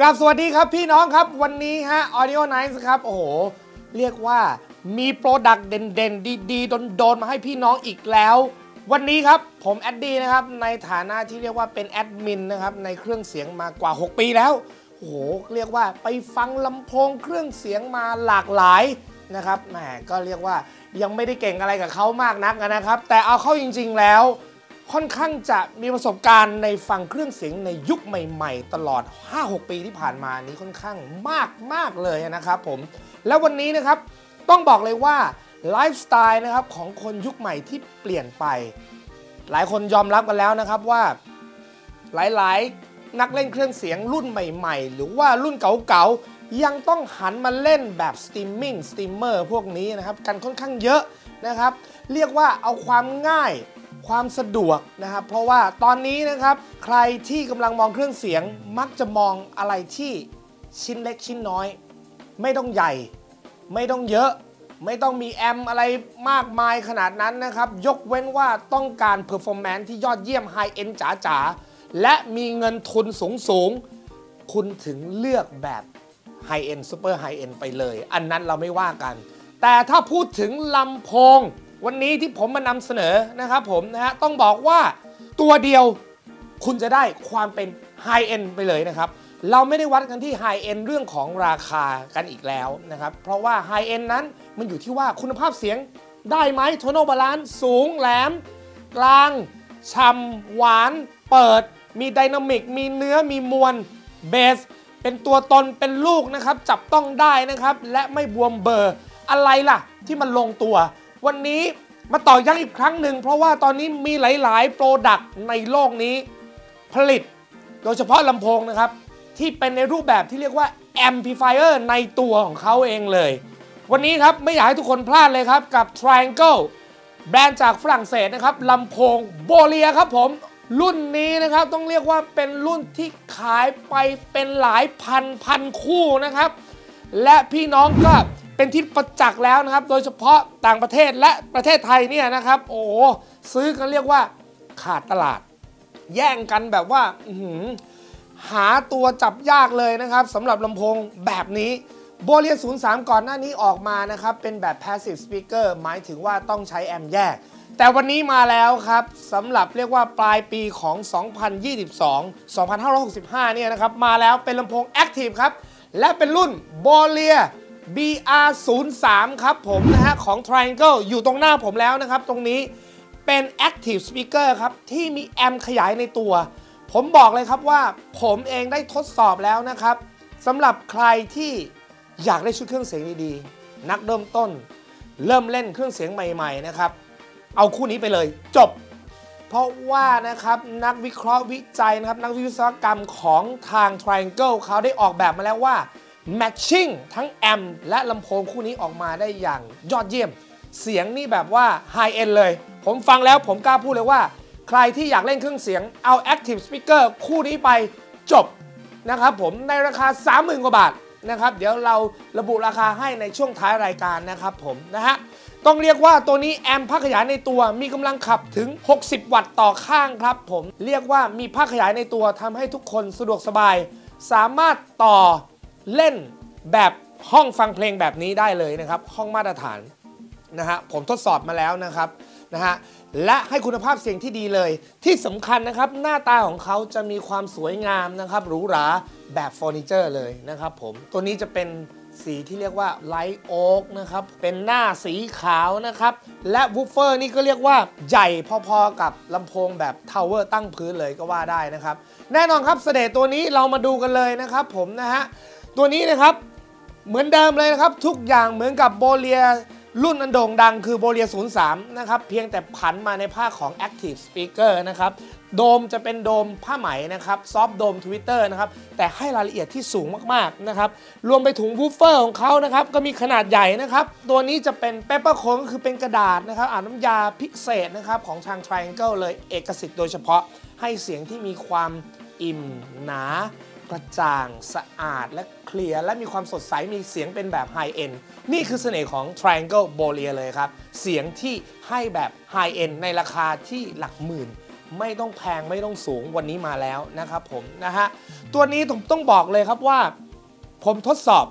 ครับสวัสดีครับพี่น้องครับวันนี้ฮะ Audio Nice ครับ โอ้โห เรียกว่ามี product เด่นๆ ดีๆ โดนๆ มาให้พี่น้องอีกแล้ว วันนี้ครับผมแอดดี้นะครับ ในฐานะที่เรียกว่าเป็นแอดมินนะครับ ในเครื่องเสียงมากว่า 6 ปีแล้ว โอ้โห เรียกว่าไปฟังลำโพงเครื่องเสียงมาหลากหลายนะครับแหมก็เรียกว่ายังไม่ได้เก่งอะไรกับเขามากนักนะครับ แต่เอาเข้าจริง ๆแล้ว ค่อนข้างจะมีประสบการณ์ในฟังเครื่องเสียงในยุคใหม่ๆ ตลอด 5-6 ปีที่ผ่านมานี้ค่อนข้างมากมากเลยนะครับผม แล้ววันนี้นะครับต้องบอกเลยว่าไลฟ์สไตล์นะครับของคนยุคใหม่ที่เปลี่ยนไป หลายคนยอมรับกันแล้วนะครับว่าหลายๆ นักเล่นเครื่องเสียงรุ่นใหม่ๆ หรือว่ารุ่นเก่าๆ ยังต้องหันมาเล่นแบบสตรีมมิ่งสตรีมเมอร์พวกนี้นะครับ กันค่อนข้างเยอะนะครับ เรียกว่าเอาความง่าย ความสะดวกนะครับ เพราะว่าตอนนี้นะครับใครที่กำลังมองเครื่องเสียงมักจะมองอะไรที่ชิ้นเล็กชิ้นน้อย ไม่ต้องใหญ่ ไม่ต้องเยอะ ไม่ต้องมีแอมป์อะไรมากมายขนาดนั้นนะครับ ยกเว้นว่าต้องการ performance ที่ยอดเยี่ยม high-end จ๋าๆ และมีเงินทุนสูงๆ คุณถึงเลือกแบบ high-end super high-end ไปเลย อันนั้นเราไม่ว่ากัน แต่ถ้าพูดถึงลำโพง วันนี้ที่ผมมานำเสนอนะครับผมนะฮะต้องบอกว่าตัวเดียวคุณจะได้ความเป็น high-end ไปเลยนะครับ เราไม่ได้วัดกันที่ high-end เรื่องของราคากันอีกแล้วนะครับ เพราะว่า high-end นั้นมันอยู่ที่ว่าคุณภาพเสียงได้ไหม tone balance สูงแหลม กลางฉ่ำหวาน เปิด มี dynamic มีเนื้อมีมวลเบส เป็นตัวตนเป็นลูกนะครับ จับต้องได้นะครับ และไม่บวมเบลออะไรล่ะ ที่มันลงตัว วันนี้มาต่อย้ำอีกครั้งหนึ่ง เพราะว่าตอนนี้มีหลาย ๆ product ในโลกนี้ ผลิต โดยเฉพาะลำโพงนะครับ ที่เป็นในรูปแบบที่เรียกว่า amplifier ในตัวของเขาเองเลย วันนี้ครับไม่อยากให้ทุกคนพลาดเลยครับ กับ Triangle แบรนด์จากฝรั่งเศสนะครับลำโพง Borea ครับผม รุ่นนี้นะครับต้องเรียกว่าเป็นรุ่นที่ขายไปเป็นหลายพันพันคู่นะครับ และพี่น้องก็ เป็นที่ประจักษ์แล้วนะครับ โดยเฉพาะต่างประเทศและประเทศไทยเนี่ยนะครับ โอ้ซื้อกันเรียกว่าขาดตลาด แย่งกันแบบว่าหาตัวจับยากเลยนะครับสำหรับลำโพงแบบนี้โบเลีย03 ก่อนหน้านี้ออกมานะครับ เป็นแบบ passive speaker หมายถึงว่าต้องใช้แอมแยก แต่วันนี้มาแล้วครับสำหรับเรียกว่าปลายปีของ 2022 2565 เนี่ยนะครับ มาแล้วเป็นลำโพง active ครับ และเป็นรุ่นโบเลีย BR03 ครับผมนะฮะของ Triangle อยู่ตรงหน้าผมแล้วนะครับ ตรงนี้เป็น Active Speaker ครับ ที่มีแอมป์ขยายในตัว ผมบอกเลยครับว่าผมเองได้ทดสอบแล้วนะครับสำหรับใครที่อยากได้ชุดเครื่องเสียงดีๆ นักเริ่มต้น เริ่มเล่นเครื่องเสียงใหม่ ๆ นะครับ เอาคู่นี้ไปเลยจบ เพราะว่านะครับนักวิเคราะห์วิจัยนะครับ นักวิศวกรรมของทาง Triangle เขาได้ออกแบบมาแล้วว่า matching ทั้งแอมและลำโพงคู่นี้ออกมาได้อย่างยอดเยี่ยม เสียงนี่แบบว่า high end เลย ผมฟังแล้วผมกล้าพูดเลยว่า ใครที่อยากเล่นเครื่องเสียงเอา active speaker คู่นี้ไปจบนะครับผมในราคา 30,000 กว่าบาทนะครับ เดี๋ยวเราระบุราคาให้ในช่วงท้ายรายการนะครับผมนะฮะต้องเรียกว่าตัวนี้แอมป์ภาคขยายในตัวมีกำลังขับถึง 60 วัตต์ต่อข้างครับผมเรียกว่ามีภาคขยายในตัวทำให้ทุกคนสะดวกสบาย สามารถต่อ เล่นแบบห้องฟังเพลงแบบนี้ได้เลยนะครับ ห้องมาตรฐานนะฮะผมทดสอบมาแล้วนะครับนะฮะและให้คุณภาพเสียงที่ดีเลย ที่สำคัญนะครับ หน้าตาของเขาจะมีความสวยงามนะครับหรูหราแบบเฟอร์นิเจอร์เลยนะครับผมตัวนี้จะเป็นสีที่เรียกว่า light oak นะครับ เป็นหน้าสีขาวนะครับ และวูฟเฟอร์นี่ก็เรียกว่าใหญ่พอๆกับลำโพงแบบ tower ตั้งพื้นเลยก็ว่าได้นะครับ แน่นอนครับสเปคตัวนี้เรามาดูกันเลยนะครับผมนะฮะ ตัวนี้นะครับเหมือนเดิมเลยนะครับ ทุกอย่างเหมือนกับ Borea รุ่นอันโด่งดังคือ Borea 03 นะครับ เพียงแต่ผันมาในภาคของ Active Speaker นะครับ โดมจะเป็นโดมผ้าไหมนะครับ soft dome tweeter นะครับ แต่ให้รายละเอียดที่สูงมากๆนะครับ รวมไปถึงวูฟเฟอร์ของเขานะครับ ก็มีขนาดใหญ่นะครับ ตัวนี้จะเป็น paper cone ก็คือเป็นกระดาษนะครับอาบน้ำยาพิเศษนะครับ ของทาง Triangle เลยเอกสิทธิ์โดยเฉพาะให้เสียงที่มีความอิ่มหนา กระจ่างสะอาดและ clear และมีความสดใสมีเสียงเป็นแบบ hi-endนี่คือเสน่ห์ของ Triangle b o l i a เลยครับ เสียงที่ให้แบบไฮเอ็นในราคาที่หลักหมื่น ไม่ต้องแพงไม่ต้องสูงวันนี้มาแล้วนะครับผมนะฮะตัวนี้ผมต้องบอกเลยครับว่า ผมทดสอบ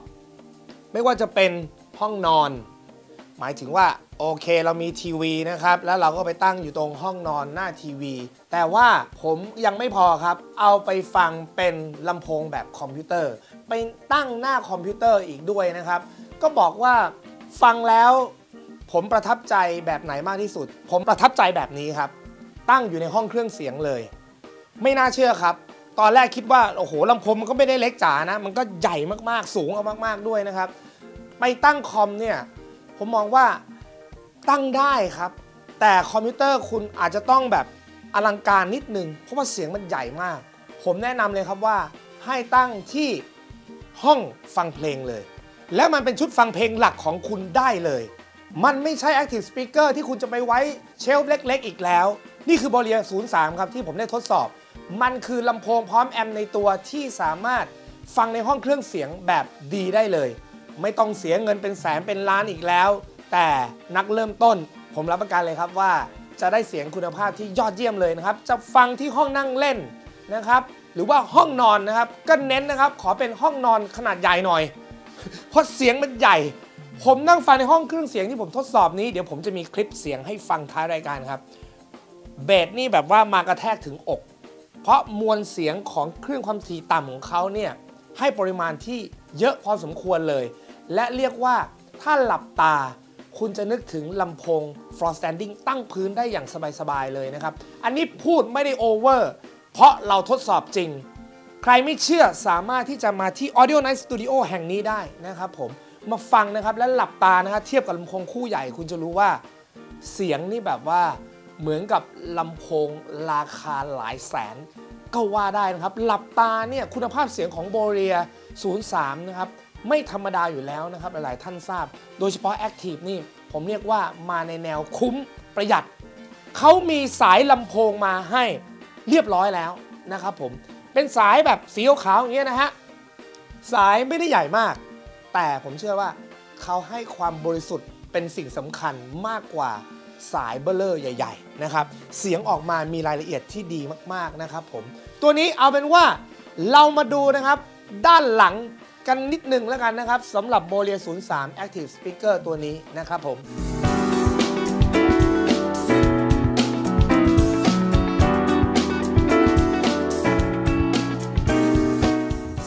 ไม่ว่าจะเป็นห้องนอน หมายถึงว่าโอเคเรามีทีวีนะครับ แล้วเราก็ไปตั้งอยู่ตรงห้องนอนหน้าทีวี แต่ว่าผมยังไม่พอครับ เอาไปฟังเป็นลำโพงแบบคอมพิวเตอร์ ไปตั้งหน้าคอมพิวเตอร์อีกด้วยนะครับ ก็บอกว่าฟังแล้ว ผมประทับใจแบบไหนมากที่สุด ผมประทับใจแบบนี้ครับ ตั้งอยู่ในห้องเครื่องเสียงเลย ไม่น่าเชื่อครับตอนแรกคิดว่าโอ้โหลำโพงมันก็ไม่ได้เล็กจ๋านะ มันก็ใหญ่มากๆ สูงเอามากๆด้วยนะครับ ไปตั้งคอมเนี่ย ผมมองว่าตั้งได้ครับ แต่คอมพิวเตอร์คุณอาจจะต้องแบบอลังการนิดนึง เพราะว่าเสียงมันใหญ่มาก ผมแนะนำเลยครับว่าให้ตั้งที่ห้องฟังเพลงเลย และมันเป็นชุดฟังเพลงหลักของคุณได้เลย มันไม่ใช่ Active Speaker ที่คุณจะไปไว้เชลฟ์เล็ก ๆ อีกแล้ว นี่คือบอเลีย03 ครับที่ผมได้ทดสอบ มันคือลำโพงพร้อมแอมป์ในตัวที่สามารถฟังในห้องเครื่องเสียงแบบดีได้เลย ไม่ต้องเสียเงินเป็นแสนเป็นล้านอีกแล้ว แต่นักเริ่มต้น ผมรับประกันเลยครับว่าจะได้เสียงคุณภาพที่ยอดเยี่ยมเลยนะครับ จะฟังที่ห้องนั่งเล่นนะครับ หรือว่าห้องนอนนะครับ ก็เน้นนะครับ ขอเป็นห้องนอนขนาดใหญ่หน่อย เพราะเสียงมันใหญ่ ผมนั่งฟังในห้องเครื่องเสียงที่ผมทดสอบนี้ เดี๋ยวผมจะมีคลิปเสียงให้ฟังท้ายรายการครับ เบสนี่แบบว่ามากระแทกถึงอก เพราะมวลเสียงของเครื่องความถี่ต่ำของเขาเนี่ยให้ปริมาณที่เยอะพอสมควรเลย และเรียกว่าถ้าหลับตาคุณจะนึกถึงลำโพง floor standing ตั้งพื้นได้อย่างสบาย ๆ เลยนะครับ อันนี้พูดไม่ได้โอเวอร์เพราะเราทดสอบจริง ใครไม่เชื่อสามารถที่จะมาที่ Audio Night Studio แห่งนี้ได้นะครับผมมาฟังนะครับและหลับตานะครับเทียบกับลำโพงคู่ใหญ่คุณจะรู้ว่า เสียงนี่แบบว่าเหมือนกับลำโพงราคาหลายแสน ก็ว่าได้นะครับ หลับตาเนี่ยคุณภาพเสียงของโบเรีย 03 นะครับ ไม่ธรรมดาอยู่แล้วนะครับหลายๆท่านทราบ โดยเฉพาะ Active นี่ผมเรียกว่ามาในแนวคุ้มประหยัด เขามีสายลำโพงมาให้เรียบร้อยแล้วนะครับผมเป็นสายแบบสีขาวๆอย่างเงี้ยนะฮะสายไม่ได้ใหญ่มาก แต่ผมเชื่อว่าเขาให้ความบริสุทธิ์เป็นสิ่งสำคัญมากกว่าสายเบลเลอร์ใหญ่ ๆ นะครับ เสียงออกมามีรายละเอียดที่ดีมากๆนะครับผม ตัวนี้เอาเป็นว่าเรามาดูนะครับ ด้านหลัง กันนิดนึงแล้วกันนะครับสำหรับ b o l i a 03 Active Speaker ตัวนี้นะครับผม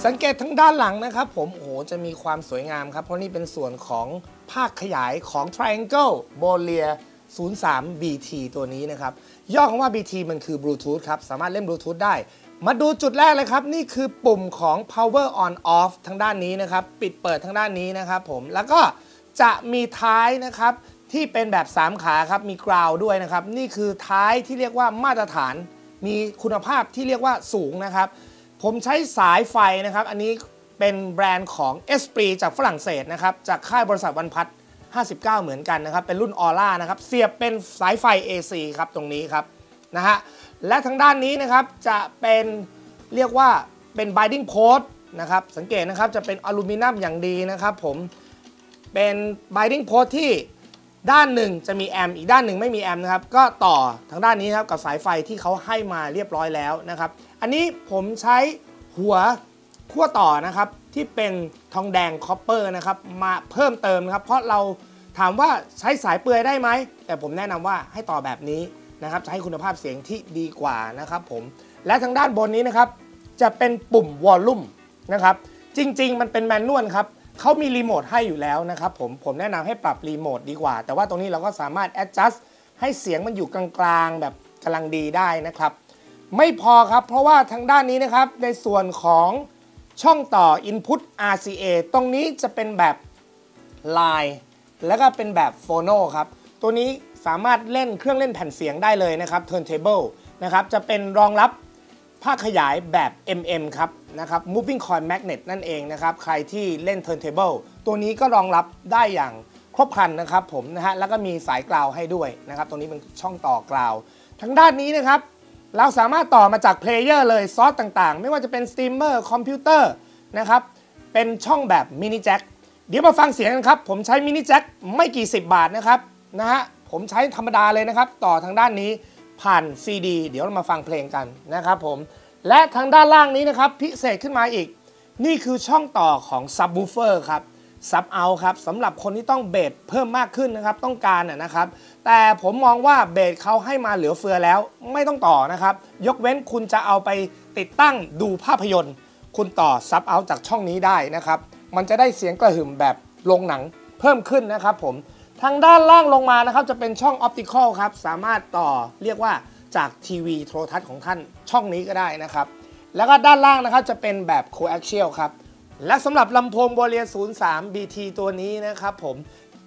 สังเกตทั้งด้านหลังนะครับผมโอ้โหจะมีความสวยงามครับ เพราะนี่เป็นส่วนของภาคขยายของ Triangle b o l i a 03 BT ตัวนี้นะครับ ย่อคำว่า BT มันคือบลูทูธครับ สามารถเล่นบลูทูธได้ มาดูจุดแรกเลยครับ นี่คือปุ่มของ power on off ทางด้านนี้นะครับ ปิดเปิดทางด้านนี้นะครับผมแล้วก็จะมีท้ายนะครับที่เป็นแบบ 3 ขาครับมีกราวด้วยนะครับ นี่คือท้ายที่เรียกว่ามาตรฐาน มีคุณภาพที่เรียกว่าสูงนะครับ ผมใช้สายไฟนะครับ อันนี้เป็นแบรนด์ของ e s p r i จากฝรั่งเศสนะครับ จากค่ายบริษัทวันพัฒน์59 เหมือนกันนะครับ เป็นรุ่นออร่านะครับ เสียบเป็นสายไฟ AC ครับ ตรงนี้ครับนะฮะ และทางด้านนี้นะครับจะเป็นเรียกว่าเป็น binding post นะครับสังเกตนะครับจะเป็นอลูมิเนียมอย่างดีนะครับผมเป็น binding post ที่ด้านหนึ่งจะมีแอมป์อีกด้านหนึ่งไม่มีแอมป์นะครับก็ต่อทางด้านนี้ครับกับสายไฟที่เขาให้มาเรียบร้อยแล้วนะครับอันนี้ผมใช้หัวขั้วต่อนะครับที่เป็นทองแดง copper นะครับมาเพิ่มเติมนะครับเพราะเราถามว่าใช้สายเปลือยได้ไหมแต่ผมแนะนำว่าให้ต่อแบบนี้ นะครับจะให้คุณภาพเสียงที่ดีกว่านะครับผมและทางด้านบนนี้นะครับจะเป็นปุ่ม volume นะครับจริง ๆ มันเป็น manual ครับเขามีรีโมทให้อยู่แล้วนะครับผมผมแนะนำให้ปรับรีโมทดีกว่า แต่ว่าตรงนี้เราก็สามารถ adjust ให้เสียงมันอยู่กลางๆแบบกำลังดีได้นะครับ ไม่พอครับเพราะว่าทางด้านนี้นะครับในส่วนของช่องต่อ Input RCA ตรงนี้จะเป็นแบบ Line แล้วก็เป็นแบบ Phono ครับ ตัวนี้ สามารถเล่นเครื่องเล่นแผ่นเสียงได้เลยนะครับ Turntable นะครับจะเป็นรองรับภาคขยายแบบ MM ครับนะครับ Moving Coil Magnet นั่นเองนะครับ ใครที่เล่น Turntable ตัวนี้ก็รองรับได้อย่างครบครันนะครับผมนะฮะแล้วก็มีสาย ground ให้ด้วยนะครับ ตรงนี้เป็นช่องต่อ ground ทางด้านนี้นะครับ เราสามารถต่อมาจาก player เลยซอสต่างๆ ไม่ว่าจะเป็นสตรีมเมอร์คอมพิวเตอร์นะครับเป็นช่องแบบ mini jack เดี๋ยวมาฟังเสียงกันครับ ผมใช้ mini jack ไม่กี่สิบบาทนะครับนะฮะ ผมใช้ธรรมดาเลยนะครับ ต่อทางด้านนี้ผ่านซีดีเดี๋ยวเรามาฟังเพลงกันนะครับผม และทางด้านล่างนี้นะครับ พิเศษขึ้นมาอีก นี่คือช่องต่อของซับ w ูเฟอร์ครับ sub out ครับสำหรับคนที่ต้องเบสเพิ่มมากขึ้นนะครับ ต้องการนะนะครับ แต่ผมมองว่าเบสเขาให้มาเหลือเฟือแล้วไม่ต้องต่อนะครับ ยกเว้นคุณจะเอาไปติดตั้งดูภาพยนตร์ คุณต่อ sub out จากช่องนี้ได้นะครับ มันจะได้เสียงกระหึ่มแบบโรงหนังเพิ่มขึ้นนะครับผม ทางด้านล่างลงมานะครับจะเป็นช่อง optical ครับ สามารถต่อเรียกว่าจากทีวีโทรทัศน์ของท่านช่องนี้ก็ได้นะครับ แล้วก็ด้านล่างนะครับจะเป็นแบบ coaxial ครับ และสำหรับลำโพง Borea 03 BT ตัวนี้นะครับผม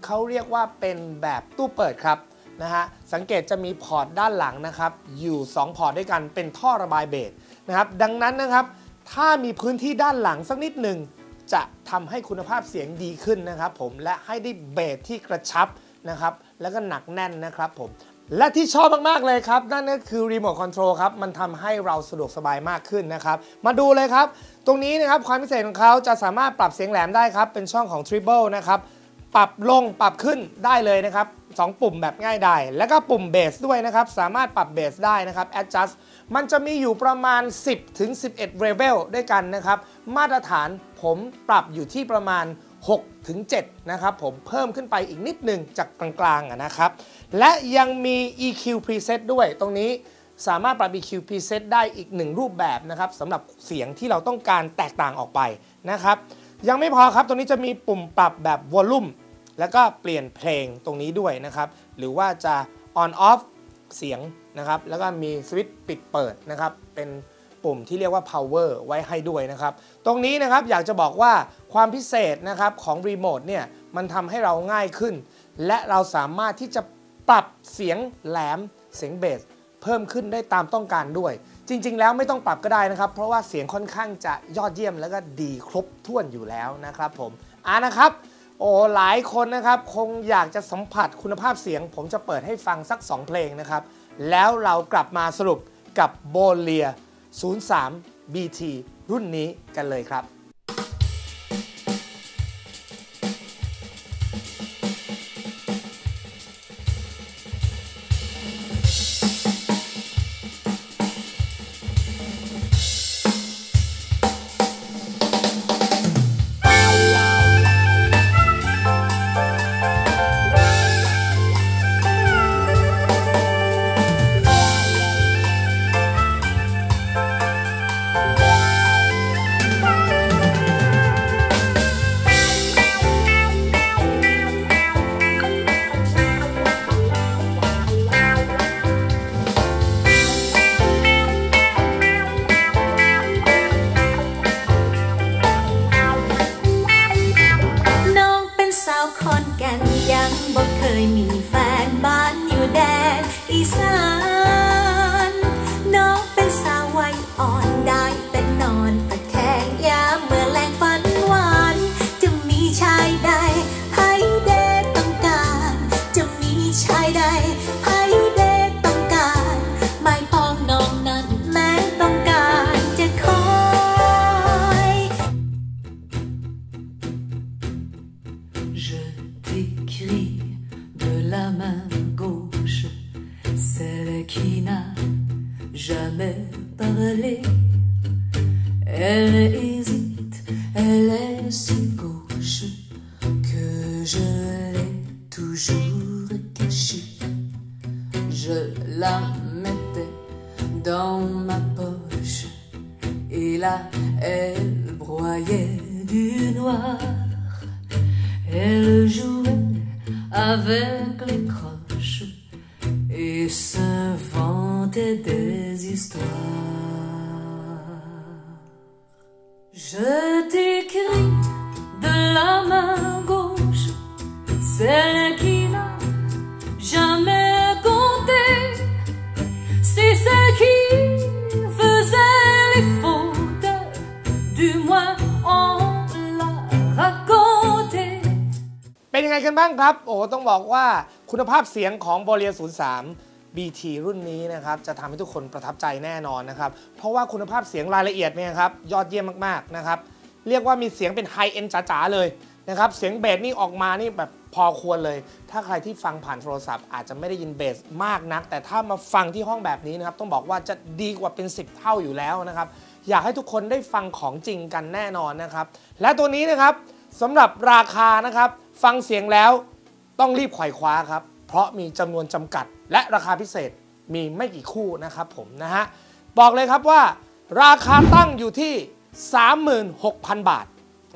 เขาเรียกว่าเป็นแบบตู้เปิดครับนะฮะสังเกตจะมี port ด้านหลังนะครับอยู่ 2 port ด้วยกันเป็นท่อระบายเบสนะครับดังนั้นนะครับถ้ามีพื้นที่ด้านหลังสักนิดหนึ่ง จะทำให้คุณภาพเสียงดีขึ้นนะครับผมและให้ได้เบสที่กระชับนะครับแล้วก็หนักแน่นนะครับผมและที่ชอบมาก ๆ เลยครับ นั่นก็คือรีโมทคอนโทรลครับ มันทำให้เราสะดวกสบายมากขึ้นนะครับ มาดูเลยครับ ตรงนี้นะครับ ความพิเศษของเขาจะสามารถปรับเสียงแหลมได้ครับ เป็นช่องของ treble นะครับ ปรับลงปรับขึ้นได้เลยนะครับ 2 ปุ่มแบบง่ายดายแล้วก็ปุ่มเบสด้วยนะครับ สามารถปรับเบสได้นะครับ adjust มันจะมีอยู่ประมาณ 10ถึง11 level ด้วยกันนะครับ มาตรฐาน ผมปรับอยู่ที่ประมาณ 6 ถึง 7 นะครับ ผมเพิ่มขึ้นไปอีกนิดหนึ่งจากกลางๆนะครับ และยังมี EQ preset ด้วยตรงนี้สามารถปรับ EQ preset ได้อีกหนึ่งรูปแบบนะครับสำหรับเสียงที่เราต้องการแตกต่างออกไปนะครับ ยังไม่พอครับตรงนี้จะมีปุ่มปรับแบบวอลลุ่มแล้วก็เปลี่ยนเพลงตรงนี้ด้วยนะครับ หรือว่าจะ on off เสียงนะครับ แล้วก็มีสวิตช์ปิดเปิดนะครับ เป็น ปุ่มที่เรียกว่า power ไว้ให้ด้วยนะครับ ตรงนี้นะครับอยากจะบอกว่าความพิเศษนะครับของรีโมทเนี่ยมันทำให้เราง่ายขึ้น และเราสามารถที่จะปรับเสียงแหลมเสียงเบสเพิ่มขึ้นได้ตามต้องการด้วย จริง ๆ แล้วไม่ต้องปรับก็ได้นะครับ เพราะว่าเสียงค่อนข้างจะยอดเยี่ยมแล้วก็ดีครบถ้วนอยู่แล้วนะครับผมอ่านะครับโอ้หลายคนนะครับคงอยากจะสัมผัสคุณภาพเสียง ผมจะเปิดให้ฟังสัก 2 เพลงนะครับ แล้วเรากลับมาสรุปกับโบเลีย 03 BT รุ่นนี้กันเลยครับ I elle broyait du noir. Elle jouait avec les croches et s'inventait des histoires. Je t'écris de la main gauche, celle qui n'a jamais เป็นยังไงกันบ้างครับ โอ้ต้องบอกว่าคุณภาพเสียงของ b o l i a 03 BT รุ่นนี้นะครับจะทำให้ทุกคนประทับใจแน่นอนนะครับ เพราะว่าคุณภาพเสียงรายละเอียดเนี่ยครับยอดเยี่ยมมากๆนะครับ เรียกว่ามีเสียงเป็นไฮเอ็นจ๋าๆเลยนะครับ เสียงเบสนี่ออกมานี่แบบพอควรเลย ถ้าใครที่ฟังผ่านโทรศัพท์อาจจะไม่ได้ยินเบสมากนัก แต่ถ้ามาฟังที่ห้องแบบนี้นะครับ ต้องบอกว่าจะดีกว่าเป็น 10 เท่าอยู่แล้วนะครับ อยากให้ทุกคนได้ฟังของจริงกันแน่นอนนะครับ และตัวนี้นะครับสำหรับราคานะครับ ฟังเสียงแล้วต้องรีบไขว่คว้าครับ เพราะมีจำนวนจำกัด และราคาพิเศษมีไม่กี่คู่นะครับผมนะฮะ บอกเลยครับว่าราคาตั้งอยู่ที่ 36,000 บาท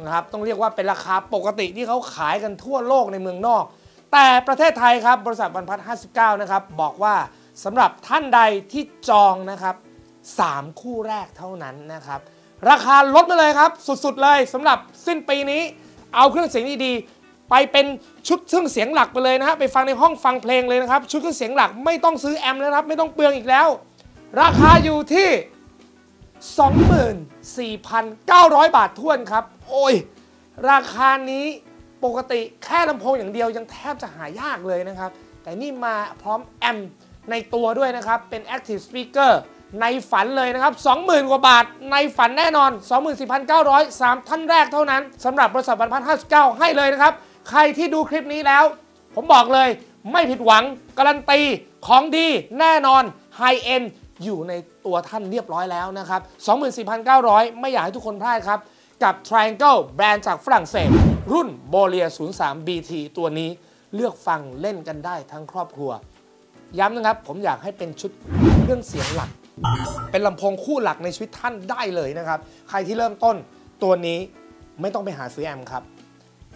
นะครับ ต้องเรียกว่าเป็นราคาปกติที่เขาขายกันทั่วโลกในเมืองนอก แต่ประเทศไทยครับ บริษัทบรรพัฒน์59 นะครับ บอกว่าสำหรับท่านใดที่จองนะครับ 3 คู่แรกเท่านั้นนะครับ ราคาลดมาเลยครับ สุดๆเลยสำหรับสิ้นปีนี้ เอาเครื่องเสียงดีๆ ไปเป็นชุดเครื่องเสียงหลักไปเลยนะฮะไปฟังในห้องฟังเพลงเลยนะครับ ชุดเครื่องเสียงหลักไม่ต้องซื้อแอมป์แล้วครับไม่ต้องเปลืองอีกแล้ว ราคาอยู่ที่ 24,900 บาทท้วนครับ โอ้ย ราคานี้ปกติแค่ลำโพงอย่างเดียวยังแทบจะหายากเลยนะครับ แต่นี่มาพร้อมแอมป์ในตัวด้วยนะครับ เป็น Active Speaker ในฝันเลยนะครับ 20,000 กว่าบาท ในฝันแน่นอน 24,900 3 ท่านแรกเท่านั้นสำหรับบริษัทบรรพัฒน์59 ให้เลยนะครับ ใครที่ดูคลิปนี้แล้ว ผมบอกเลยไม่ผิดหวัง การันตีของดีแน่นอน High End อยู่ในตัวท่านเรียบร้อยแล้วนะครับ 24,900 ไม่อยากให้ทุกคนพลาดครับ กับ Triangle แบรนด์จากฝรั่งเศส รุ่น b o l i a 03 BT ตัวนี้เลือกฟังเล่นกันได้ทั้งครอบครัว ย้ำนะครับ ผมอยากให้เป็นชุดเครื่องเสียงหลัก เป็นลำโพงคู่หลักในชีวิตท่านได้เลยนะครับ ใครที่เริ่มต้นตัวนี้ไม่ต้องไปหาซื้อแอมป์ครับ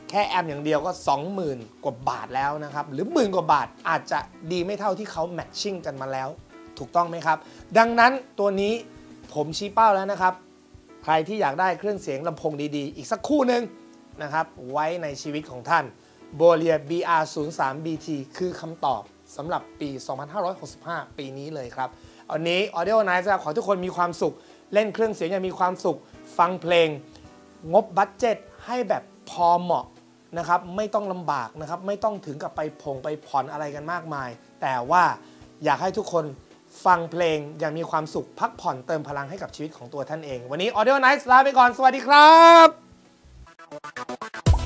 แค่แอมอย่างเดียวก็ 20,000 กว่าบาทแล้วนะครับ หรือหมื่นกว่าบาทอาจจะดีไม่เท่าที่เขาแมทชิ่งกันมาแล้ว ถูกต้องไหมครับ ดังนั้นตัวนี้ผมชี้เป้าแล้วนะครับ ใครที่อยากได้เครื่องเสียงลำโพงดีๆ อีกสักคู่หนึ่งนะครับ ไว้ในชีวิตของท่าน b o l i a BR03 BT คือคำตอบสำหรับปี 2565 ปีนี้เลยครับวันนี้ Audio Night จะขอทุกคนมีความสุข เล่นเครื่องเสียงอย่างมีความสุข ฟังเพลง งบบัตเจ็ตให้แบบพอเหมาะ นะครับไม่ต้องลำบากนะครับไม่ต้องถึงกับไปผงไปผ่อนอะไรกันมากมาย แต่ว่าอยากให้ทุกคนฟังเพลงอย่างมีความสุขพักผ่อนเติมพลังให้กับชีวิตของตัวท่านเอง วันนี้ Audio Night ลาไปก่อน สวัสดีครับ